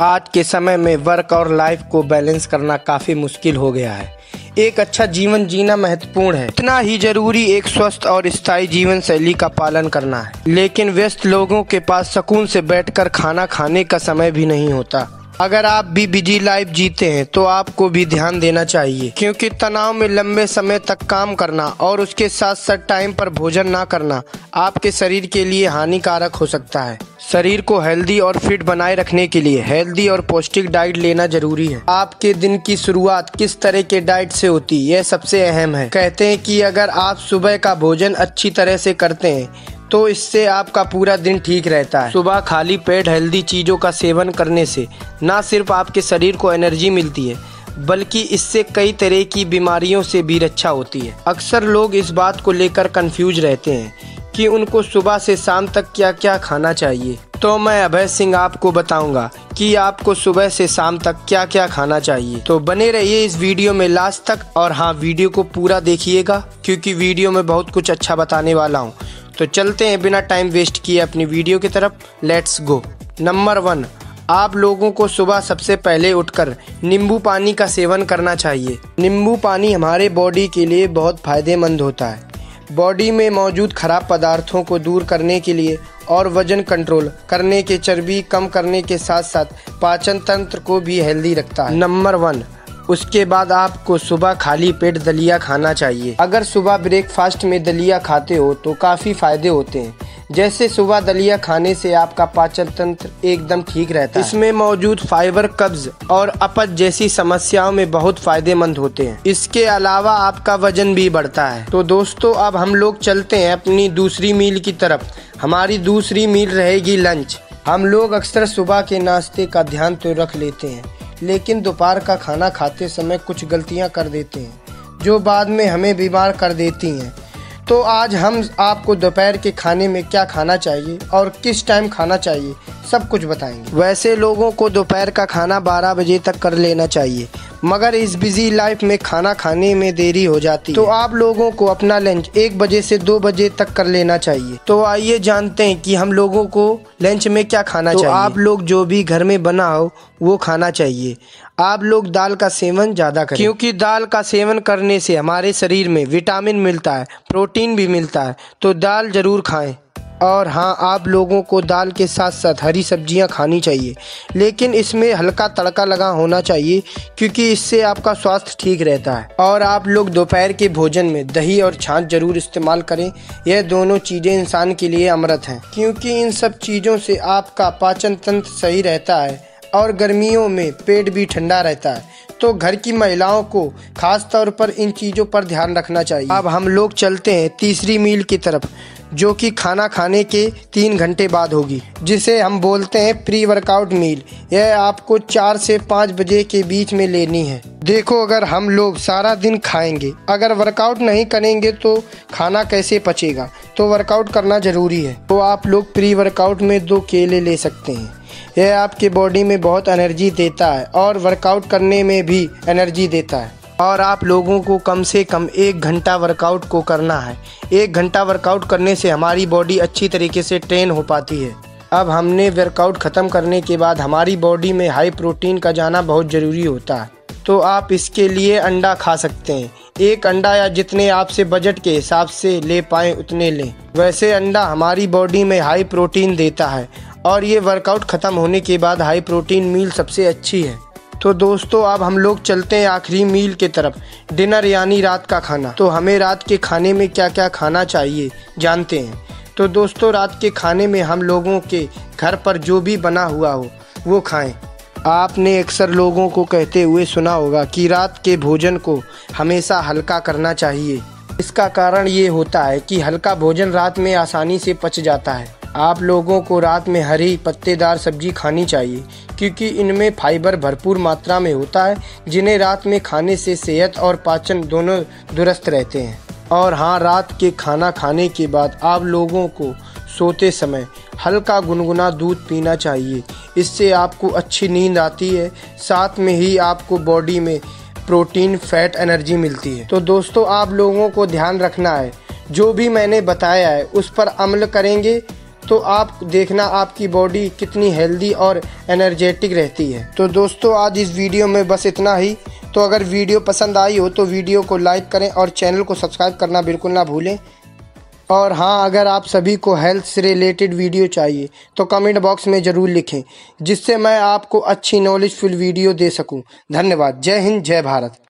आज के समय में वर्क और लाइफ को बैलेंस करना काफ़ी मुश्किल हो गया है। एक अच्छा जीवन जीना महत्वपूर्ण है। इतना ही ज़रूरी एक स्वस्थ और स्थायी जीवन शैली का पालन करना है। लेकिन व्यस्त लोगों के पास सुकून से बैठकर खाना खाने का समय भी नहीं होता। अगर आप भी बिज़ी लाइफ जीते हैं तो आपको भी ध्यान देना चाहिए। क्योंकि तनाव में लंबे समय तक काम करना और उसके साथ साथ टाइम पर भोजन ना करना आपके शरीर के लिए हानिकारक हो सकता है। शरीर को हेल्दी और फिट बनाए रखने के लिए हेल्दी और पौष्टिक डाइट लेना ज़रूरी है। आपके दिन की शुरुआत किस तरह के डाइट से होती है, यह सबसे अहम है। कहते हैं कि अगर आप सुबह का भोजन अच्छी तरह से करते हैं तो इससे आपका पूरा दिन ठीक रहता है। सुबह खाली पेट हेल्दी चीज़ों का सेवन करने से न सिर्फ़ आपके शरीर को एनर्जी मिलती है, बल्कि इससे कई तरह की बीमारियों से भी रक्षा होती है। अक्सर लोग इस बात को लेकर कंफ्यूज रहते हैं कि उनको सुबह से शाम तक क्या क्या खाना चाहिए। तो मैं अभय सिंह आपको बताऊँगा कि आपको सुबह से शाम तक क्या क्या खाना चाहिए। तो बने रहिए इस वीडियो में लास्ट तक और हाँ वीडियो को पूरा देखिएगा, क्योंकि वीडियो में बहुत कुछ अच्छा बताने वाला हूँ। तो चलते हैं बिना टाइम वेस्ट किए अपनी वीडियो की तरफ़। लेट्स गो नंबर वन आप लोगों को सुबह सबसे पहले उठकर नींबू पानी का सेवन करना चाहिए। नींबू पानी हमारे बॉडी के लिए बहुत फ़ायदेमंद होता है। बॉडी में मौजूद खराब पदार्थों को दूर करने के लिए और वज़न कंट्रोल करने के, चर्बी कम करने के साथ साथ पाचन तंत्र को भी हेल्दी रखता है। नंबर वन उसके बाद आपको सुबह खाली पेट दलिया खाना चाहिए। अगर सुबह ब्रेकफास्ट में दलिया खाते हो तो काफ़ी फ़ायदे होते हैं। जैसे सुबह दलिया खाने से आपका पाचन तंत्र एकदम ठीक रहता है। इसमें मौजूद फाइबर, कब्ज और अपच जैसी समस्याओं में बहुत फ़ायदेमंद होते हैं। इसके अलावा आपका वज़न भी बढ़ता है। तो दोस्तों, अब हम लोग चलते हैं अपनी दूसरी मील की तरफ़। हमारी दूसरी मील रहेगी लंच। हम लोग अक्सर सुबह के नाश्ते का ध्यान तो रख लेते हैं, लेकिन दोपहर का खाना खाते समय कुछ गलतियाँ कर देते हैं, जो बाद में हमें बीमार कर देती हैं। तो आज हम आपको दोपहर के खाने में क्या खाना चाहिए और किस टाइम खाना चाहिए, सब कुछ बताएँगे। वैसे लोगों को दोपहर का खाना 12 बजे तक कर लेना चाहिए। मगर इस बिज़ी लाइफ में खाना खाने में देरी हो जाती तो आप लोगों को अपना लंच एक बजे से दो बजे तक कर लेना चाहिए। तो आइए जानते हैं कि हम लोगों को लंच में क्या खाना तो चाहिए। आप लोग जो भी घर में बना हो वो खाना चाहिए। आप लोग दाल का सेवन ज़्यादा करें। क्योंकि दाल का सेवन करने से हमारे शरीर में विटामिन मिलता है प्रोटीन भी मिलता है। तो दाल ज़रूर खाएँ। और हाँ आप लोगों को दाल के साथ साथ हरी सब्ज़ियाँ खानी चाहिए। लेकिन इसमें हल्का तड़का लगा होना चाहिए, क्योंकि इससे आपका स्वास्थ्य ठीक रहता है। और आप लोग दोपहर के भोजन में दही और छाछ ज़रूर इस्तेमाल करें। यह दोनों चीज़ें इंसान के लिए अमृत हैं। क्योंकि इन सब चीज़ों से आपका पाचन तंत्र सही रहता है और गर्मियों में पेट भी ठंडा रहता है। तो घर की महिलाओं को खास तौर पर इन चीज़ों पर ध्यान रखना चाहिए। अब हम लोग चलते हैं तीसरी मील की तरफ़। जो कि खाना खाने के तीन घंटे बाद होगी, जिसे हम बोलते हैं प्री वर्कआउट मील यह आपको चार से पाँच बजे के बीच में लेनी है। देखो अगर हम लोग सारा दिन खाएँगे, अगर वर्कआउट नहीं करेंगे तो खाना कैसे पचेगा? तो वर्कआउट करना ज़रूरी है। तो आप लोग प्री वर्कआउट में दो केले ले सकते हैं। यह आपके बॉडी में बहुत एनर्जी देता है और वर्कआउट करने में भी एनर्जी देता है। और आप लोगों को कम से कम एक घंटा वर्कआउट को करना है। एक घंटा वर्कआउट करने से हमारी बॉडी अच्छी तरीके से ट्रेन हो पाती है। अब हमने वर्कआउट ख़त्म करने के बाद हमारी बॉडी में हाई प्रोटीन का जाना बहुत ज़रूरी होता है। तो आप इसके लिए अंडा खा सकते हैं। एक अंडा या जितने आपसे बजट के हिसाब से ले पाए, उतने लें। वैसे अंडा हमारी बॉडी में हाई प्रोटीन देता है और ये वर्कआउट ख़त्म होने के बाद हाई प्रोटीन मील सबसे अच्छी है। तो दोस्तों, अब हम लोग चलते हैं आखिरी मील के तरफ़। डिनर यानी रात का खाना। तो हमें रात के खाने में क्या क्या खाना चाहिए, जानते हैं। तो दोस्तों, रात के खाने में हम लोगों के घर पर जो भी बना हुआ हो, वो खाएँ। आपने अक्सर लोगों को कहते हुए सुना होगा कि रात के भोजन को हमेशा हल्का करना चाहिए। इसका कारण ये होता है कि हल्का भोजन रात में आसानी से पच जाता है। आप लोगों को रात में हरी पत्तेदार सब्ज़ी खानी चाहिए, क्योंकि इनमें फाइबर भरपूर मात्रा में होता है, जिन्हें रात में खाने से सेहत और पाचन दोनों दुरुस्त रहते हैं। और हाँ रात के खाना खाने के बाद आप लोगों को सोते समय हल्का गुनगुना दूध पीना चाहिए। इससे आपको अच्छी नींद आती है, साथ में ही आपको बॉडी में प्रोटीन, फैट, एनर्जी मिलती है। तो दोस्तों, आप लोगों को ध्यान रखना है। जो भी मैंने बताया है, उस पर अमल करेंगे। तो आप देखना आपकी बॉडी कितनी हेल्दी और एनर्जेटिक रहती है। तो दोस्तों, आज इस वीडियो में बस इतना ही। तो अगर वीडियो पसंद आई हो तो वीडियो को लाइक करें और चैनल को सब्सक्राइब करना बिल्कुल ना भूलें। और हाँ अगर आप सभी को हेल्थ से रिलेटेड वीडियो चाहिए तो कमेंट बॉक्स में ज़रूर लिखें, जिससे मैं आपको अच्छी नॉलेजफुल वीडियो दे सकूँ। धन्यवाद। जय हिंद, जय भारत।